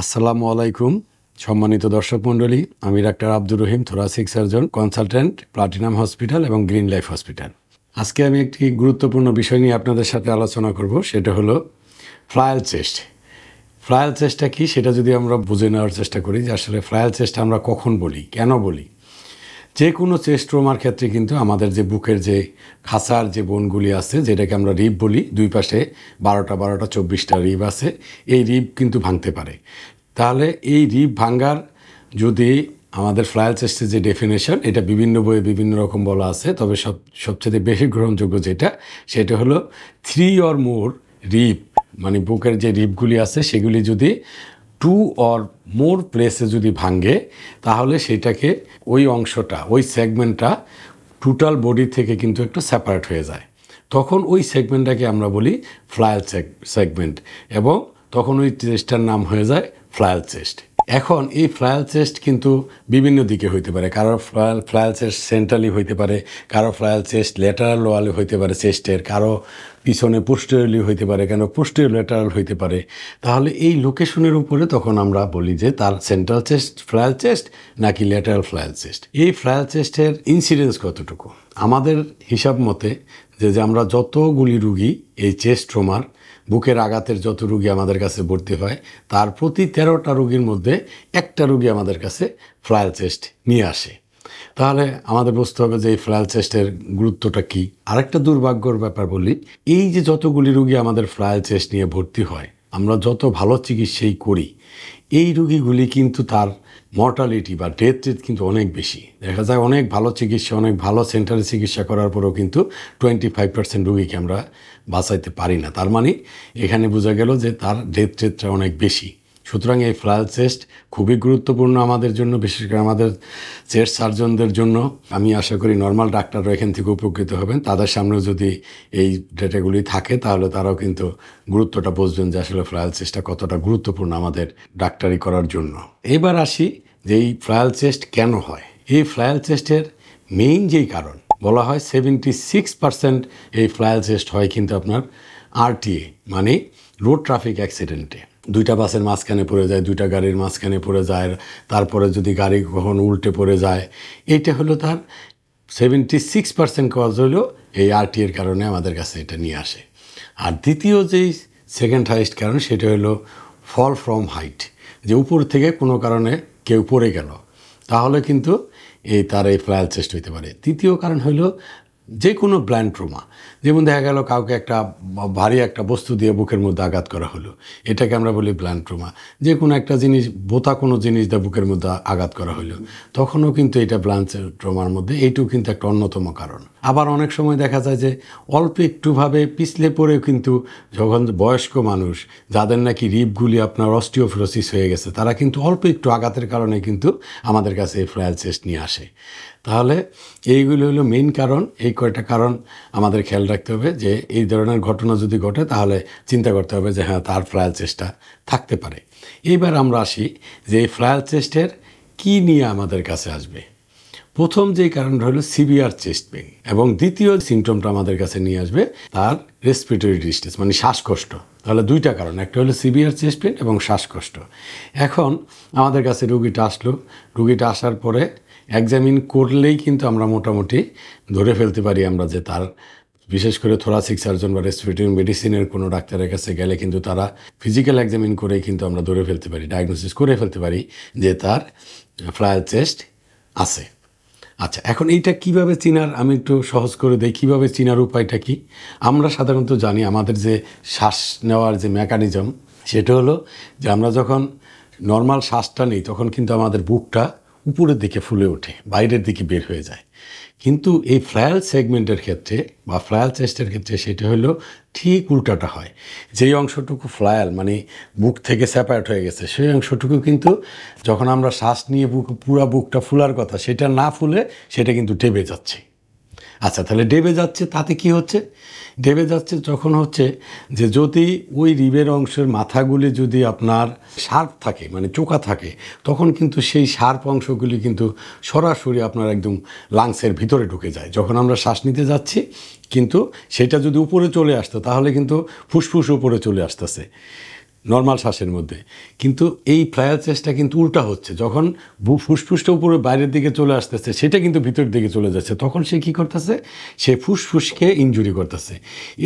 আসসালামু আলাইকুম, সম্মানিত দর্শক মণ্ডলী। আমি doctor Abdur Rahim thoracic surgeon consultant platinum hospital এবং গ্রিন লাইফ হসপিটাল আজকে আমি একটি গুরুত্বপূর্ণ বিষয় নিয়ে আপনাদের সাথে আলোচনা করব, সেটা হলো ফ্লায়াল চেস্ট ফ্রায়াল চেস্টটা কি? সেটা যদি আমরা বুঝে নেওয়ার চেষ্টা করি যে আসলে ফ্রায়াল চেস্ট আমরা কখন বলি, কেন বলি? যে কোনো চেস্ট ক্ষেত্রে কিন্তু আমাদের যে বুকের যে খাসার যে বোনগুলি আছে, যেটাকে আমরা রিব বলি, দুই পাশে বারোটা বারোটা চব্বিশটা রিব আছে, এই রিব কিন্তু ভাঙতে পারে। তাহলে এই রিব ভাঙ্গার যদি আমাদের ফ্লায়াল চেস্টের যে ডেফিনেশন, এটা বিভিন্ন বইয়ে বিভিন্ন রকম বলা আছে, তবে সব, সবচেয়ে বেশি গ্রহণযোগ্য যেটা, সেটা হলো থ্রি অর মোর রিব মানে বুকের যে রিবগুলি আছে, সেগুলি যদি টু অর মোর প্লেসে যদি ভাঙে, তাহলে সেটাকে ওই অংশটা, ওই সেগমেন্টটা টোটাল বডি থেকে কিন্তু একটু সেপারেট হয়ে যায়। তখন ওই সেগমেন্টটাকে আমরা বলি ফ্লায়াল সেগমেন্ট এবং তখন ওই চেস্টটার নাম হয়ে যায় ফ্লায়াল চেস্ট এখন এই ফ্লায়াল চেস্ট কিন্তু বিভিন্ন দিকে হইতে পারে। কারও ফ্লায়াল ফ্লায়াল চেস্ট সেন্ট্রালি হইতে পারে, কারও ফ্লায়াল চেস্ট লেটারাল ওয়ালে হইতে পারে চেস্টের কারও পিছনে পোস্টেরিয়লি হইতে পারে, কেন পোস্টেরিয়র লেটারাল হইতে পারে। তাহলে এই লোকেশনের উপরে তখন আমরা বলি যে তার সেন্ট্রাল চেস্ট ফ্লায়াল চেস্ট নাকি লেটারাল ফ্লায়াল চেস্ট এই ফ্লায়াল চেস্টের ইনসিডেন্স কতটুকু? আমাদের হিসাব মতে যে যে আমরা যতগুলি রুগী এই চেস্ট ট্রোমার বুকের আঘাতের যত রুগী আমাদের কাছে ভর্তি হয়, তার প্রতি তেরোটা রুগীর মধ্যে একটা রুগী আমাদের কাছে ফ্লায়াল চেস্ট নিয়ে আসে। তাহলে আমাদের বুঝতে হবে যে এই ফ্লায়াল চেস্টের গুরুত্বটা কী। আরেকটা দুর্ভাগ্যর ব্যাপার বলি, এই যে যতগুলি রুগী আমাদের ফ্লায়াল চেস্ট নিয়ে ভর্তি হয়, আমরা যত ভালো চিকিৎসাই করি, এই রুগীগুলি কিন্তু তার মর্টালিটি বা ডেথ রেট কিন্তু অনেক বেশি। দেখা যায় অনেক ভালো চিকিৎসা, অনেক ভালো সেন্টারে চিকিৎসা করার পরেও কিন্তু টোয়েন্টি ফাইভ পার্সেন্ট রুগীকে আমরা বাঁচাইতে পারি না। তার মানে এখানে বোঝা গেল যে তার ডেথ রেটটা অনেক বেশি। সুতরাং এই ফ্লায়াল চেস্ট খুবই গুরুত্বপূর্ণ আমাদের জন্য, বিশেষ করে আমাদের চেস্ট সার্জনদের জন্য। আমি আশা করি নর্মাল ডাক্তাররা এখান থেকে উপকৃত হবেন। তাদের সামনেও যদি এই ডেটাগুলি থাকে, তাহলে তারাও কিন্তু গুরুত্বটা বুঝবেন যে আসলে ফ্লায়াল চেস্টটা কতটা গুরুত্বপূর্ণ আমাদের ডাক্তারি করার জন্য। এবার আসি যে এই ফ্লায়াল চেস্ট কেন হয়। এই ফ্লায়াল চেস্টের মেইন যেই কারণ, বলা হয় সেভেন্টি সিক্স পার্সেন্ট এই ফ্লায়াল চেস্ট হয় কিন্তু আপনার আরটিএ মানে রোড ট্রাফিক অ্যাক্সিডেন্টে। দুইটা বাসের মাঝখানে পড়ে যায়, দুইটা গাড়ির মাঝখানে পড়ে যায়, তারপরে যদি গাড়ি কখন উল্টে পড়ে যায়। এইটা হলো তার সেভেন্টি সিক্স পার্সেন্ট কজ হলো এই আরটিএর কারণে আমাদের কাছে এটা নিয়ে আসে। আর দ্বিতীয় যেই সেকেন্ড হাইস্ট কারণ, সেটা হলো ফল ফ্রম হাইট যে উপর থেকে কোনো কারণে কেউ পড়ে গেল। তাহলে কিন্তু এই তার এই ফ্লায়াল চেস্ট হইতে পারে। তৃতীয় কারণ হলো যে কোনো ব্ল্যান্ড ট্রোমা। যেমন দেখা গেল কাউকে একটা ভারী একটা বস্তু দিয়ে বুকের মধ্যে আঘাত করা হলো। এটাকে আমরা বলি ব্ল্যান্ড ট্রোমা। যে কোনো একটা জিনিস, বোতা কোনো জিনিস দিয়ে বুকের মধ্যে আঘাত করা হলো। তখনও কিন্তু এটা ব্ল্যান্ড ট্রোমার মধ্যে এইটুকু কিন্তু একটা অন্যতম কারণ। আবার অনেক সময় দেখা যায় যে অল্প একটুভাবে পিছলে পড়েও কিন্তু যখন বয়স্ক মানুষ, যাদের নাকি রিপগুলি আপনার অস্টিওফ্রোসিস হয়ে গেছে, তারা কিন্তু অল্প একটু আঘাতের কারণে কিন্তু আমাদের কাছে এই ফ্রায়াল চেস্ট নিয়ে আসে। তাহলে এইগুলো হলো মেইন কারণ, এই কয়টা কারণ আমাদের খেয়াল রাখতে হবে যে এই ধরনের ঘটনা যদি ঘটে, তাহলে চিন্তা করতে হবে যে হ্যাঁ তার ফ্রায়াল চেস্টটা থাকতে পারে। এইবার আমরা আসি যে এই ফ্লায়াল চেস্টের কী নিয়ে আমাদের কাছে আসবে। প্রথম যে কারণটা হলো সিভিয়ার চেস্ট পেন এবং দ্বিতীয় সিমটমটা আমাদের কাছে নিয়ে আসবে তার রেসপিরেটরি ডিস্টেন্স মানে শ্বাসকষ্ট। তাহলে দুইটা কারণ, একটা হলো সিভিয়ার চেস্ট পেন এবং শ্বাসকষ্ট। এখন আমাদের কাছে রুগীটা আসলো। রুগীটা আসার পরে এক্সামিন করলেই কিন্তু আমরা মোটামুটি ধরে ফেলতে পারি আমরা যে তার, বিশেষ করে থোরাসিক সার্জন বা রেসপিরেটরি মেডিসিনের কোনো ডাক্তারের কাছে গেলে কিন্তু তারা ফিজিক্যাল এক্সামিন করেই কিন্তু আমরা ধরে ফেলতে পারি ডায়াগনোসিস করে ফেলতে পারি যে তার ফ্লায়ার চেস্ট আছে। আচ্ছা এখন এইটা কীভাবে চিনার, আমি একটু সহজ করে দিই, কীভাবে চিনার উপায়টা কি? আমরা সাধারণত জানি আমাদের যে শ্বাস নেওয়ার যে মেকানিজম সেটা হলো যে আমরা যখন নর্মাল শ্বাসটা নিই, তখন কিন্তু আমাদের বুকটা উপরের দিকে ফুলে ওঠে, বাইরের দিকে বের হয়ে যায়। কিন্তু এই ফ্লায়াল সেগমেন্টের ক্ষেত্রে বা ফ্লায়াল চেস্টের ক্ষেত্রে সেটা হলো ঠিক উল্টাটা হয়। যেই অংশটুকু ফ্লায়াল মানে বুক থেকে সেপারেট হয়ে গেছে, সেই অংশটুকু কিন্তু যখন আমরা শ্বাস নিয়ে বুক, পুরা বুকটা ফুলার কথা, সেটা না ফুলে সেটা কিন্তু ডেবে যাচ্ছে। আচ্ছা তাহলে ডেবে যাচ্ছে, তাতে কি হচ্ছে? ডেবে যাচ্ছে যখন হচ্ছে যে যদি ওই রিবের অংশের মাথাগুলি যদি আপনার শার্প থাকে মানে চোকা থাকে, তখন কিন্তু সেই শার্প অংশগুলি কিন্তু সরাসরি আপনার একদম লাংসের ভিতরে ঢুকে যায়। যখন আমরা শ্বাস নিতে যাচ্ছি, কিন্তু সেটা যদি উপরে চলে আসতো, তাহলে কিন্তু ফুসফুস উপরে চলে আসতেছে। নর্মাল শ্বাসের মধ্যে। কিন্তু এই ফ্লায়ার চেস্টটা কিন্তু উল্টা হচ্ছে। যখন ফুসফুসটা উপরে বাইরের দিকে চলে আসতেছে, সেটা কিন্তু ভিতরের দিকে চলে যাচ্ছে। তখন সে কি করতেছে? সে ফুসফুসকে ইনজুরি করতেছে।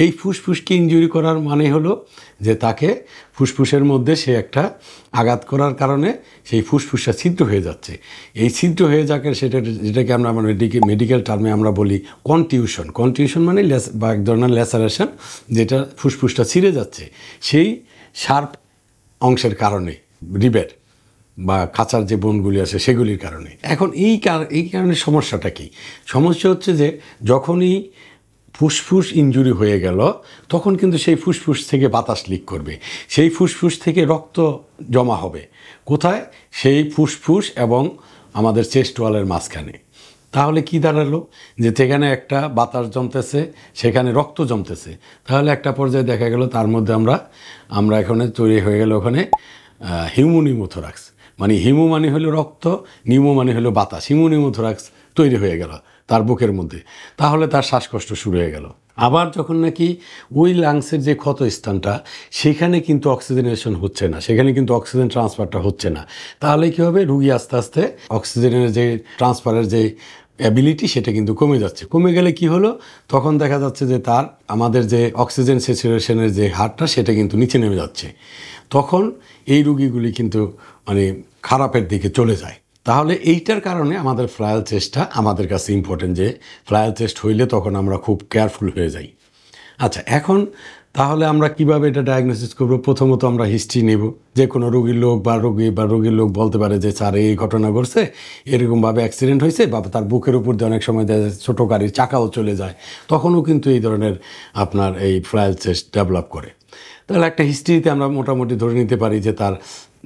এই ফুসফুসকে ইনজুরি করার মানে হলো যে তাকে ফুসফুসের মধ্যে সে একটা আঘাত করার কারণে সেই ফুসফুসটা ছিদ্র হয়ে যাচ্ছে। এই ছিদ্র হয়ে যাকে সেটা যেটাকে আমরা মেডিকেল মেডিকেল টার্মে আমরা বলি কনটিউশন কনটিউশন মানে বা এক ধরনের ল্যাসারেশন যেটা ফুসফুসটা ছিঁড়ে যাচ্ছে। সেই শার্প অংশের কারণে, রিবের বা খাঁচার যে বনগুলি আছে সেগুলির কারণে। এখন এই এই কারণে সমস্যাটা কি? সমস্যা হচ্ছে যে যখনই ফুসফুস ইনজুরি হয়ে গেল, তখন কিন্তু সেই ফুসফুস থেকে বাতাস লিক করবে। সেই ফুসফুস থেকে রক্ত জমা হবে। কোথায়? সেই ফুসফুস এবং আমাদের চেস্ট ওয়ালের মাঝখানে। তাহলে কি দাঁড়াল? যে সেখানে একটা বাতাস জমতেছে, সেখানে রক্ত জমতেছে। তাহলে একটা পর্যায়ে দেখা গেল, তার মধ্যে আমরা আমরা এখানে তৈরি হয়ে গেল ওখানে হিউমোনিমোথোরাক্স মানে হিমু মানে হলো রক্ত নিমো মানে হলো বাতাস। হিমোনিমোথোরাক্স তৈরি হয়ে গেল তার বুকের মধ্যে। তাহলে তার শ্বাসকষ্ট শুরু হয়ে গেল। আবার যখন নাকি ওই লাংসের যে ক্ষত স্থানটা সেখানে কিন্তু অক্সিজেনেশন হচ্ছে না, সেখানে কিন্তু অক্সিজেন ট্রান্সফারটা হচ্ছে না। তাহলে কী হবে? রুগী আস্তে আস্তে অক্সিজেনের যে ট্রান্সফারের যে অ্যাবিলিটি, সেটা কিন্তু কমে যাচ্ছে। কমে গেলে কি হলো? তখন দেখা যাচ্ছে যে তার, আমাদের যে অক্সিজেন স্যাচুরেশনের যে হারটা, সেটা কিন্তু নিচে নেমে যাচ্ছে। তখন এই রুগীগুলি কিন্তু মানে খারাপের দিকে চলে যায়। তাহলে এইটার কারণে আমাদের ফ্লায়াল চেস্টটা আমাদের কাছে ইম্পর্টেন্ট যে ফ্লায়াল চেস্ট হইলে তখন আমরা খুব কেয়ারফুল হয়ে যাই। আচ্ছা এখন তাহলে আমরা কীভাবে এটা ডায়াগনোসিস করব? প্রথমত আমরা হিস্ট্রি নেব। যে কোনো রোগীর লোক বা রোগী বা রোগীর লোক বলতে পারে যে, স্যার, এই ঘটনা ঘটছে, এরকমভাবে অ্যাক্সিডেন্ট হয়েছে বা তার বুকের উপর দিয়ে অনেক সময় দেখা ছোটো গাড়ির চাকাও চলে যায়। তখনও কিন্তু এই ধরনের আপনার এই ফ্লায়াল চেস্ট ডেভেলপ করে। তাহলে একটা হিস্ট্রিতে আমরা মোটামুটি ধরে নিতে পারি যে তার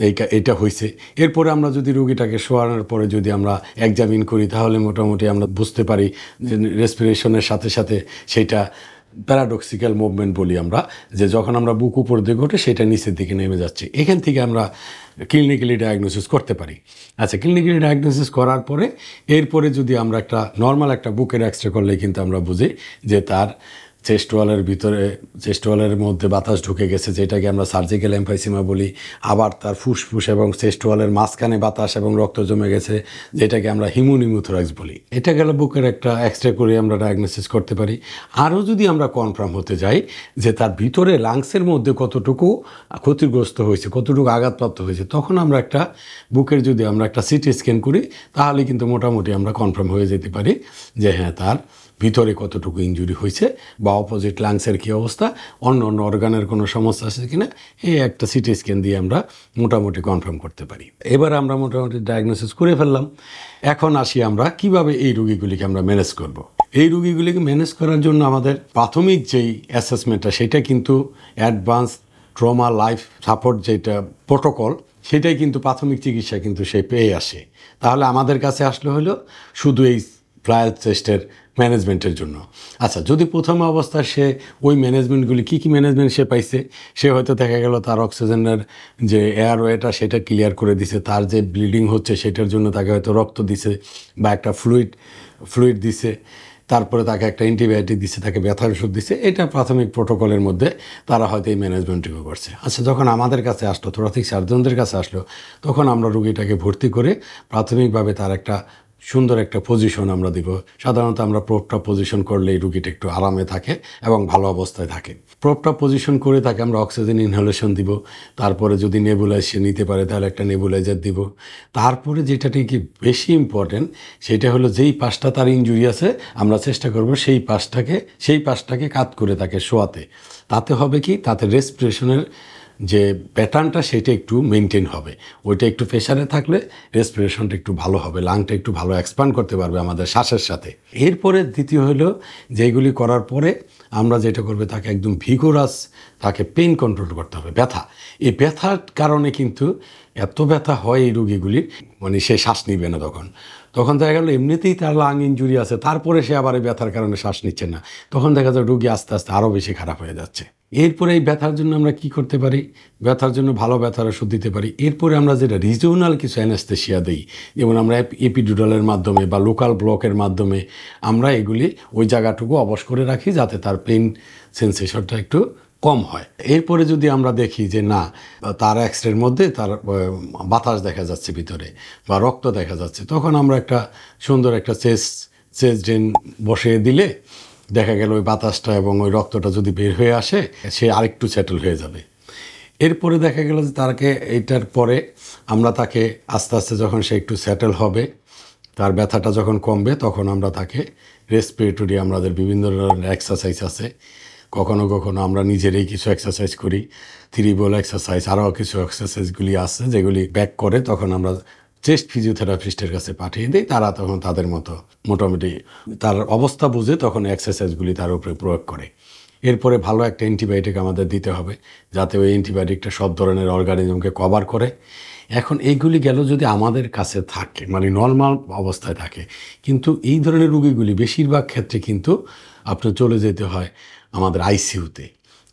এই কা- এটা হয়েছে এরপরে আমরা যদি রোগীটাকে শোয়ানোর পরে যদি আমরা এক্সামিন করি, তাহলে মোটামুটি আমরা বুঝতে পারি রেসপিরেশনের সাথে সাথে সেটা প্যারাডক্সিক্যাল মুভমেন্ট বলি আমরা, যে যখন আমরা বুক উপর দিকে ওঠে সেটা নিচের দিকে নেমে যাচ্ছে। এখান থেকে আমরা ক্লিনিক্যালি ডায়াগনোসিস করতে পারি। আচ্ছা ক্লিনিক্যালি ডায়াগনোসিস করার পরে, এরপরে যদি আমরা একটা নর্মাল একটা বুকের এক্সরে করলে কিন্তু আমরা বুঝি যে তার চেস্ট ওয়ালের ভিতরে চেস্ট ওয়ালের মধ্যে বাতাস ঢুকে গেছে, যেটাকে আমরা সার্জিক্যাল এম্পাইসিমা বলি। আবার তার ফুসফুস এবং চেস্ট ওয়ালের মাঝখানে বাতাস এবং রক্ত জমে গেছে, যেটাকে আমরা হিমোনিমোথোরাক্স বলি। এটা গেল বুকের একটা এক্সরে করে আমরা ডায়াগনোসিস করতে পারি। আরও যদি আমরা কনফার্ম হতে যাই, যে তার ভিতরে লাংসের মধ্যে কতটুকু ক্ষতিগ্রস্ত হয়েছে, কতটুকু আঘাতপ্রাপ্ত হয়েছে, তখন আমরা একটা বুকের যদি আমরা একটা সিটি স্ক্যান করি, তাহলে কিন্তু মোটামুটি আমরা কনফার্ম হয়ে যেতে পারি যে হ্যাঁ তার ভিতরে কতটুকু ইনজুরি হয়েছে বা অপোজিট লাংসের কী অবস্থা, অন্য অন্য অর্গানের কোনো সমস্যা আছে কিনা, এই একটা সিটি স্ক্যান দিয়ে আমরা মোটামুটি কনফার্ম করতে পারি। এবার আমরা মোটামুটি ডায়াগনোসিস করে ফেললাম। এখন আসি আমরা কীভাবে এই রুগীগুলিকে আমরা ম্যানেজ করব। এই রুগীগুলিকে ম্যানেজ করার জন্য আমাদের প্রাথমিক যেই অ্যাসেসমেন্টটা সেটা কিন্তু অ্যাডভান্স ট্রমা লাইফ সাপোর্ট যেটা প্রোটোকল সেটাই কিন্তু প্রাথমিক চিকিৎসা কিন্তু সে পেয়ে আসে। তাহলে আমাদের কাছে আসলে হলো শুধু এই ফ্লায়ার চেস্টের ম্যানেজমেন্টের জন্য। আচ্ছা যদি প্রথম অবস্থায় সে ওই ম্যানেজমেন্টগুলি কী কী ম্যানেজমেন্ট সে পাইছে? সে হয়তো দেখা গেল তার অক্সিজেনের যে এয়ারওয়েটা সেটা ক্লিয়ার করে দিছে, তার যে ব্লিডিং হচ্ছে সেটার জন্য তাকে হয়তো রক্ত দিছে বা একটা ফ্লুইড ফ্লুইড দিছে, তারপরে তাকে একটা অ্যান্টিবায়োটিক দিছে, তাকে ব্যথার ওষুধ দিছে, এটা প্রাথমিক প্রোটোকলের মধ্যে তারা হয়তো এই ম্যানেজমেন্টটুকু করছে। আচ্ছা যখন আমাদের কাছে আসলো থোরাথিক সার্জনদের কাছে আসলো, তখন আমরা রুগীটাকে ভর্তি করে প্রাথমিকভাবে তার একটা সুন্দর একটা পজিশন আমরা দিব। সাধারণত আমরা প্রোপটা পজিশন করলে এই রুগীটা একটু আরামে থাকে এবং ভালো অবস্থায় থাকে। প্রোপটা পজিশন করে তাকে আমরা অক্সিজেন ইনহেলেশন দিব। তারপরে যদি নেবুলাইজ সে নিতে পারে, তাহলে একটা নেবুলাইজার দিব। তারপরে যেটা কি বেশি ইম্পর্টেন্ট সেটা হলো যেই পাশটা তার ইঞ্জুরি আছে, আমরা চেষ্টা করব সেই পাশটাকে সেই পাশটাকে কাত করে তাকে শোয়াতে। তাতে হবে কি? তাতে রেসপিরেশনের যে প্যাটার্নটা সেটা একটু মেনটেন হবে। ওইটা একটু প্রেশারে থাকলে রেসপিরেশনটা একটু ভালো হবে লাংটা একটু ভালো এক্সপ্যান্ড করতে পারবে আমাদের শ্বাসের সাথে। এরপরে দ্বিতীয় হলো যেগুলি করার পরে আমরা যেটা করবে তাকে একদম ভিগোরাস তাকে পেন কন্ট্রোল করতে হবে, ব্যথা। এই ব্যথার কারণে কিন্তু এত ব্যথা হয় এই রুগীগুলির মানে সে শ্বাস নিবে না তখন। তখন দেখা গেল এমনিতেই তার লাং ইঞ্জুরি আছে, তারপরে সে আবার এই ব্যথার কারণে শ্বাস নিচ্ছে না। তখন দেখা যায় রুগী আস্তে আস্তে আরও বেশি খারাপ হয়ে যাচ্ছে। এরপরে এই ব্যথার জন্য আমরা কি করতে পারি? ব্যথার জন্য ভালো ব্যথার ওষুধ দিতে পারি। এরপরে আমরা যেটা রিজিওনাল কিছু অ্যানাস্থেশিয়া দিই, যেমন আমরা এপিডুডালের মাধ্যমে বা লোকাল ব্লকের মাধ্যমে আমরা এগুলি ওই জায়গাটুকু অবশ করে রাখি যাতে তার পেন সেন্সেশনটা একটু কম হয়। এরপরে যদি আমরা দেখি যে না, তার এক্সরের মধ্যে তার বাতাস দেখা যাচ্ছে ভিতরে বা রক্ত দেখা যাচ্ছে, তখন আমরা একটা সুন্দর একটা চেস চেস ড্রেন বসিয়ে দিলে দেখা গেল ওই বাতাসটা এবং ওই রক্তটা যদি বের হয়ে আসে, সে আরেকটু সেটেল হয়ে যাবে। এরপরে দেখা গেল যে তাকে এইটার পরে আমরা তাকে আস্তে আস্তে যখন সে একটু সেটেল হবে, তার ব্যথাটা যখন কমবে, তখন আমরা তাকে রেসপিরেটরি আমাদের বিভিন্ন ধরনের এক্সারসাইজ আছে। কখনো কখনো আমরা নিজেরাই কিছু এক্সারসাইজ করি। থ্রি বল এক্সারসাইজ আরও কিছু এক্সারসাইজগুলি আছে যেগুলি ব্যাক করে তখন আমরা চেস্ট ফিজিওথেরাপিস্টের কাছে পাঠিয়ে দিই। তারা তখন তাদের মতো মোটামুটি তার অবস্থা বুঝে তখন এক্সারসাইজগুলি তার উপরে প্রয়োগ করে। এরপরে ভালো একটা অ্যান্টিবায়োটিক আমাদের দিতে হবে যাতে ওই অ্যান্টিবায়োটিকটা সব ধরনের অর্গানিজমকে কভার করে। এখন এইগুলি গেল যদি আমাদের কাছে থাকে মানে নর্মাল অবস্থায় থাকে, কিন্তু এই ধরনের রুগীগুলি বেশিরভাগ ক্ষেত্রে কিন্তু আপনার চলে যেতে হয় আমাদের আইসিউতে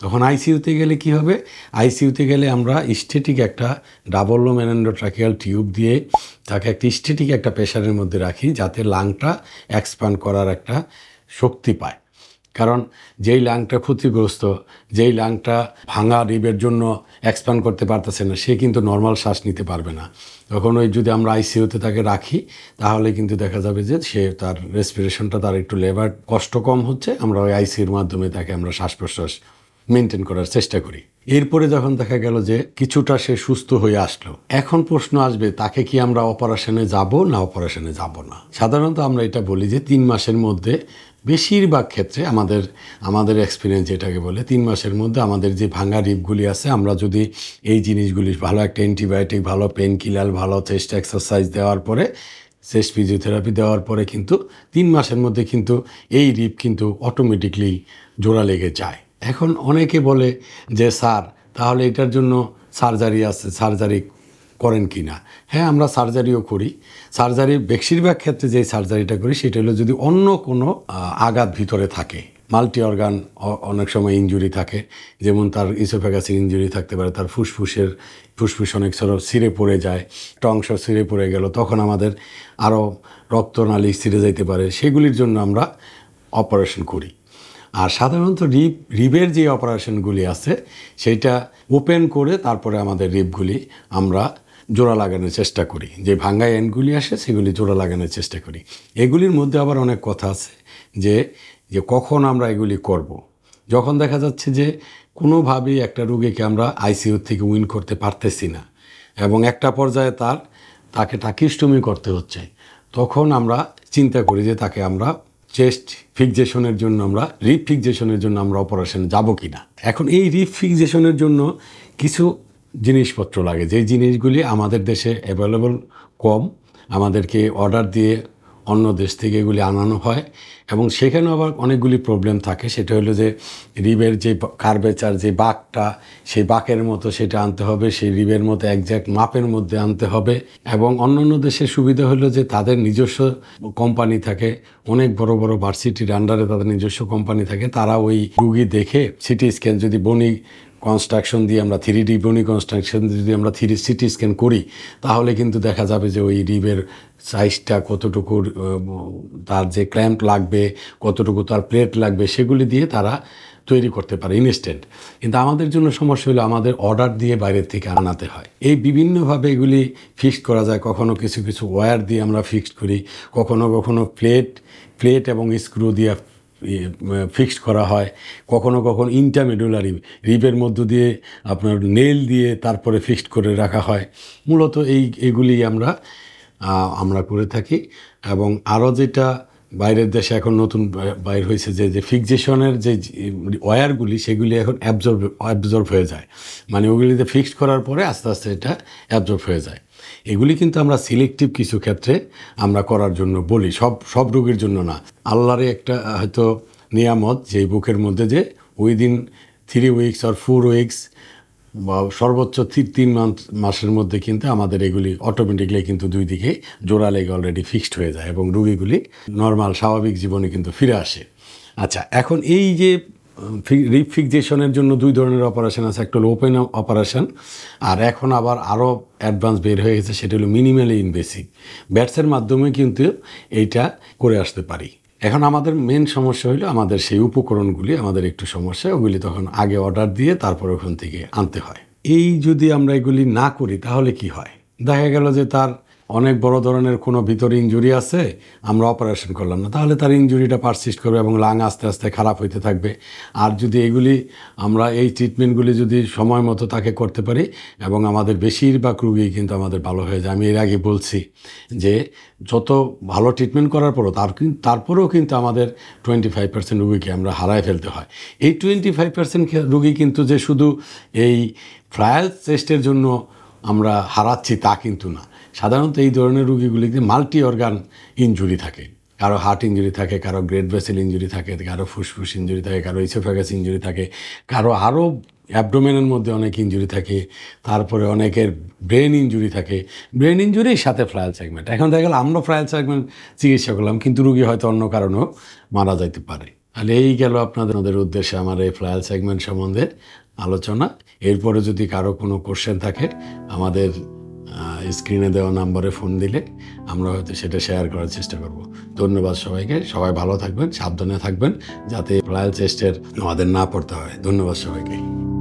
তখন আইসিউতে গেলে কি হবে? আইসিউতে গেলে আমরা স্টেটিক একটা ডাবল মেনেন্ডোট্রাকিয়াল টিউব দিয়ে তাকে একটা স্টেটিক একটা প্রেশারের মধ্যে রাখি যাতে লাংটা এক্সপ্যান্ড করার একটা শক্তি পায়। কারণ যেই লাংটা ক্ষতিগ্রস্ত, যেই লাংটা ভাঙা রিবের জন্য এক্সপ্যান্ড করতে পারতেছে না, সে কিন্তু নর্মাল শ্বাস নিতে পারবে না। তখন ওই যদি আমরা আইসিইউতে তাকে রাখি, তাহলে কিন্তু দেখা যাবে যে সে তার রেসপিরেশনটা তার একটু লেবার কষ্ট কম হচ্ছে, আমরা ওই আইসিউর মাধ্যমে তাকে আমরা শ্বাস প্রশ্বাস মেনটেন করার চেষ্টা করি। এরপরে যখন দেখা গেল যে কিছুটা সে সুস্থ হয়ে আসলো, এখন প্রশ্ন আসবে, তাকে কি আমরা অপারেশনে যাব না অপারেশনে যাব না? সাধারণত আমরা এটা বলি যে তিন মাসের মধ্যে বেশিরভাগ ক্ষেত্রে আমাদের আমাদের এক্সপিরিয়েন্স এটাকে বলে, তিন মাসের মধ্যে আমাদের যে ভাঙা রিপগুলি আছে, আমরা যদি এই জিনিসগুলি ভালো একটা অ্যান্টিবায়োটিক ভালো পেন কিলার ভালো চেস্ট এক্সারসাইজ দেওয়ার পরে চেস্ট ফিজিওথেরাপি দেওয়ার পরে কিন্তু তিন মাসের মধ্যে কিন্তু এই রিপ কিন্তু অটোমেটিকলি জোড়া লেগে যায়। এখন অনেকে বলে যে, স্যার, তাহলে এটার জন্য সার্জারি আছে সার্জারি করেন কি না। হ্যাঁ আমরা সার্জারিও করি। সার্জারি বেশিরভাগ ক্ষেত্রে যে সার্জারিটা করি, সেটা হলো যদি অন্য কোনো আঘাত ভিতরে থাকে মাল্টি অর্গান অনেক সময় ইনজুরি থাকে, যেমন তার ইসোফেগাসের ইনজুরি থাকতে পারে, তার ফুসফুসের, ফুসফুস অনেক সময় সিরে পড়ে যায় অংশ সিরে পড়ে গেল, তখন আমাদের আরও রক্তনালী সিরে যাইতে পারে, সেগুলির জন্য আমরা অপারেশন করি। আর সাধারণত রিপ রিবের যে অপারেশনগুলি আছে সেইটা ওপেন করে তারপরে আমাদের রিপগুলি আমরা জোড়া লাগানোর চেষ্টা করি। যে ভাঙ্গা এন্ডগুলি আসে, সেগুলি জোড়া লাগানোর চেষ্টা করি। এগুলির মধ্যে আবার অনেক কথা আছে যে যে কখন আমরা এগুলি করব। যখন দেখা যাচ্ছে যে কোনোভাবেই একটা রোগীকে আমরা আইসিইউ থেকে উইন করতে পারতেছি না এবং একটা পর্যায়ে তার, তাকে টাকিস্টমি করতে হচ্ছে, তখন আমরা চিন্তা করি যে তাকে আমরা চেস্ট ফিক্সেশনের জন্য আমরা রিপ ফিক্সেশনের জন্য আমরা অপারেশন যাব কি না এখন এই রিপ ফিক্সেশনের জন্য কিছু জিনিসপত্র লাগে। যে জিনিসগুলি আমাদের দেশে অ্যাভেলেবল কম, আমাদেরকে অর্ডার দিয়ে অন্য দেশ থেকে এগুলি আনানো হয় এবং সেখানে আবার অনেকগুলি প্রবলেম থাকে। সেটা হলো যে রিবের যে কার্বেচার যে বাঘটা, সেই বাঁকের মতো সেটা আনতে হবে, সেই রিবের মতো একজ্যাক্ট মাপের মধ্যে আনতে হবে এবং অন্য অন্য দেশের সুবিধা হলো যে তাদের নিজস্ব কোম্পানি থাকে। অনেক বড় বড় ভার্সিটির আন্ডারে তাদের নিজস্ব কোম্পানি থাকে। তারা ওই রুগী দেখে সিটি স্ক্যান যদি বনি কনস্ট্রাকশন দিয়ে আমরা থ্রি ডি বনি কনস্ট্রাকশন যদি আমরা থ্রি সিটি স্ক্যান করি, তাহলে কিন্তু দেখা যাবে যে ওই রিবের সাইজটা কতটুকু তার যে ক্ল্যাম্প লাগবে, কতটুকু তার প্লেট লাগবে, সেগুলি দিয়ে তারা তৈরি করতে পারে ইনস্ট্যান্ট কিন্তু আমাদের জন্য সমস্যা হলো আমাদের অর্ডার দিয়ে বাইরের থেকে আনাতে হয়। এই বিভিন্নভাবে এগুলি ফিক্সড করা যায়। কখনো কিছু কিছু ওয়্যার দিয়ে আমরা ফিক্সড করি, কখনো কখনো প্লেট প্লেট এবং স্ক্রু দিয়ে ফিক্সড করা হয়। কখনো কখনো ইন্টারমিডুলারি রিপের মধ্য দিয়ে আপনার নেল দিয়ে তারপরে ফিক্সড করে রাখা হয়। মূলত এই, এগুলি আমরা আমরা করে থাকি। এবং আরও যেটা বাইরের দেশে এখন নতুন বাইর হয়েছে যে যে ফিক্সেশনের যে ওয়্যারগুলি সেগুলি এখন অ্যাবজর্ব অ্যাবজর্ব হয়ে যায়। মানে ওগুলিতে ফিক্সড করার পরে আস্তে আস্তে এটা অ্যাবজর্ব হয়ে যায়। এগুলি কিন্তু আমরা সিলেক্টিভ কিছু ক্ষেত্রে আমরা করার জন্য বলি। সব সব রোগীর জন্য না। আল্লাহরে একটা হয়তো নিয়ামত যে বুকের মধ্যে যে উইদিন থ্রি উইকস আর ফোর উইকস বা সর্বোচ্চ তিন মান্থ মাসের মধ্যে কিন্তু আমাদের এগুলি অটোমেটিকলি কিন্তু দুই দিকে জোড়া লেগে অলরেডি ফিক্সড হয়ে যায় এবং রুগীগুলি নর্মাল স্বাভাবিক জীবনে কিন্তু ফিরে আসে। আচ্ছা এখন এই যে রিপ ফিক্সেশনের জন্য দুই ধরনের অপারেশন আছে, একটা হলো ওপেন অপারেশন, আর এখন আবার আরও অ্যাডভান্স বের হয়ে গেছে, সেটা হলো মিনিমালি ইনভেসিভ। ব্যাটসের মাধ্যমে কিন্তু এইটা করে আসতে পারি। এখন আমাদের মেন সমস্যা হলো আমাদের সেই উপকরণগুলি, আমাদের একটু সমস্যা, ওগুলি তখন আগে অর্ডার দিয়ে তারপর ওখান থেকে আনতে হয়। এই যদি আমরা এগুলি না করি, তাহলে কি হয়? দেখা গেল যে তার অনেক বড় ধরনের কোনো ভিতরে ইঞ্জুরি আছে, আমরা অপারেশন করলাম না। তাহলে তার ইঞ্জুরিটা পারসিস্ট করবে এবং লাং আস্তে আস্তে খারাপ হইতে থাকবে। আর যদি এগুলি আমরা এই ট্রিটমেন্টগুলি যদি সময় মতো তাকে করতে পারি, এবং আমাদের বেশিরভাগ রুগী কিন্তু আমাদের ভালো হয়ে যায়। আমি এর আগে বলছি যে, যত ভালো ট্রিটমেন্ট করার পরও তার তারপরেও কিন্তু আমাদের টোয়েন্টি ফাইভ পার্সেন্ট রুগীকে আমরা হারায় ফেলতে হয়। এই টোয়েন্টি ফাইভ পার্সেন্ট রুগী কিন্তু যে শুধু এই ট্রায়াল টেস্টের জন্য আমরা হারাচ্ছি তা কিন্তু না। সাধারণত এই ধরনের রুগীগুলিতে মাল্টি অর্গান ইনজুরি থাকে। কারও হার্ট ইঞ্জুরি থাকে, কারও গ্রেট ভেসেল ইঞ্জুরি থাকে, কারও ফুসফুস ইঞ্জুরি থাকে, কারও ইসোফ্যাগাস ইঞ্জুরি থাকে, কারও আরও অ্যাবডোমেনের মধ্যে অনেক ইঞ্জুরি থাকে, তারপরে অনেকের ব্রেন ইঞ্জুরি থাকে। ব্রেন ইঞ্জুরির সাথে ফ্রায়াল সেগমেন্ট এখন দেখা গেল আমরা ফ্রায়াল সেগমেন্ট চিকিৎসা করলাম, কিন্তু রুগী হয়তো অন্য কারণেও মারা যাইতে পারে। তাহলে এই গেল আপনাদের উদ্দেশ্যে আমার এই ফ্রায়াল সেগমেন্ট সম্বন্ধে আলোচনা। এরপরে যদি কারও কোনো কোশ্চেন থাকে, আমাদের স্ক্রিনে দেওয়া নাম্বারে ফোন দিলে আমরা হয়তো সেটা শেয়ার করার চেষ্টা করব। ধন্যবাদ সবাইকে। সবাই ভালো থাকবেন, সাবধানে থাকবেন, যাতে ট্রায়াল টেস্টের আমাদের না পড়তে হয়। ধন্যবাদ সবাইকে।